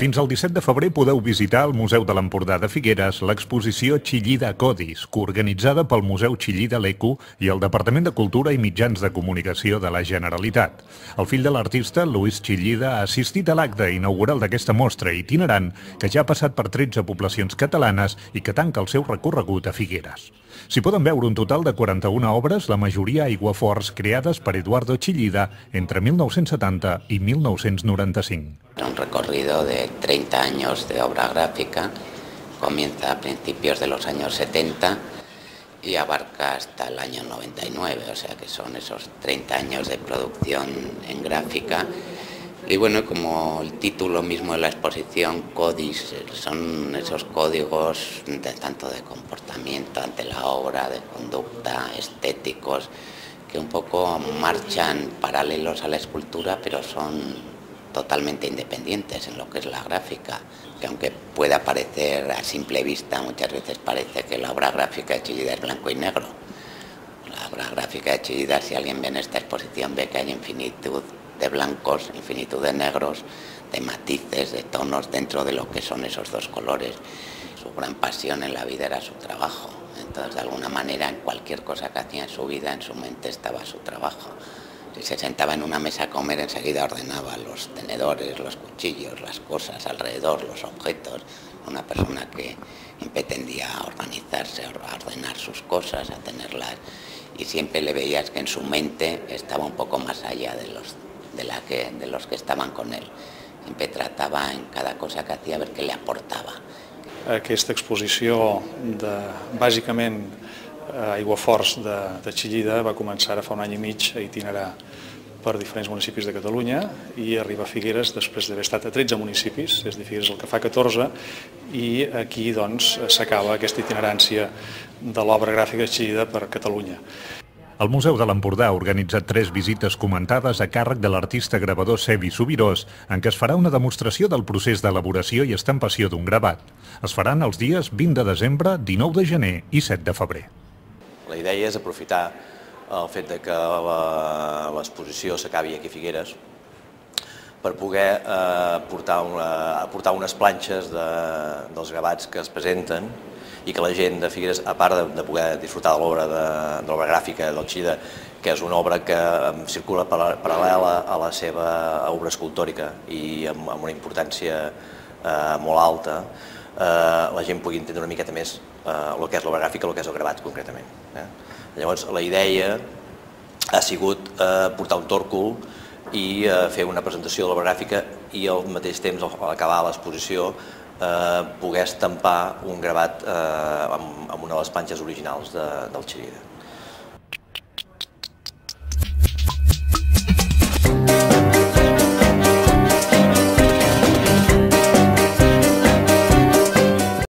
Fins al 17 de febrer podeu visitar al Museu de l'Empordà de Figueres l'exposició Xillida Codis, coorganitzada pel Museu Xillida l'ECO i el Departament de Cultura i Mitjans de Comunicació de la Generalitat. El fill de l'artista, Luis Xillida, ha assistit a l'acte inaugural d'aquesta mostra itinerant que ja ha passat per 13 poblacions catalanes i que tanca el seu recorregut a Figueres. S'hi poden veure un total de 41 obres, la majoria aiguaforts creades per Eduardo Chillida entre 1970 i 1995. Un recorrido de 30 años de obra gráfica, comienza a principios de los años 70 y abarca hasta el año 99, o sea que son esos 30 años de producción en gráfica. Y bueno, como el título mismo de la exposición, CODIS, son esos códigos de, tanto de comportamiento ante la obra, de conducta, estéticos, que un poco marchan paralelos a la escultura, pero son totalmente independientes en lo que es la gráfica, que aunque pueda parecer a simple vista, muchas veces parece que la obra gráfica de Chillida es blanco y negro. La obra gráfica de Chillida, si alguien ve en esta exposición, ve que hay infinitud de blancos, infinitud de negros, de matices, de tonos dentro de lo que son esos dos colores. Su gran pasión en la vida era su trabajo. Entonces, de alguna manera, en cualquier cosa que hacía en su vida, en su mente estaba su trabajo. Si se sentaba en una mesa a comer, enseguida ordenaba los tenedores, los cuchillos, las cosas alrededor, los objetos. Una persona que pretendía organizarse, a ordenar sus cosas, a tenerlas. Y siempre le veías que en su mente estaba un poco más allá de los de, la que, de los que estaban con él. Sempre tratava en cada cosa que hacía a ver què li aportava. Aquesta exposició de, bàsicament, aiguaforts de, de Xillida va començar ara fa un any i mig a itinerar per diferents municipis de Catalunya i arriba a Figueres després d'haver estat a 13 municipis, és dir, Figueres el que fa 14, i aquí doncs s'acaba aquesta itinerància de l'obra gràfica de Xillida per Catalunya. El Museu de l'Empordà ha organitzat tres visites comentades a càrrec de l'artista gravador Sebi Subirós, en què es farà una demostració del procés d'elaboració i estampació d'un gravat. Es faran els dies 20 de desembre, 19 de gener i 7 de febrer. La idea és aprofitar el fet de que l'exposició s'acabi aquí a Figueres per poder eh, portar, una, portar unes planxes de, dels gravats que es presenten i que la gent de Figueres, a part de, de poder disfrutar de l'obra de, de l'obra gràfica del Xida, que és una obra que circula paral·lela a la seva obra escultòrica i amb, amb una importància eh, molt alta, eh, la gent pugui entendre una miqueta més eh, el que és l'obra gràfica, el que és el gravat concretament. Eh? Llavors, la idea ha sigut eh, portar un tòrcol i eh, fer una presentació de l'obra gràfica i al mateix temps, al acabar l'exposició, eh, poder estampar un gravat eh, amb, una de les planxes originals de, del Xirida.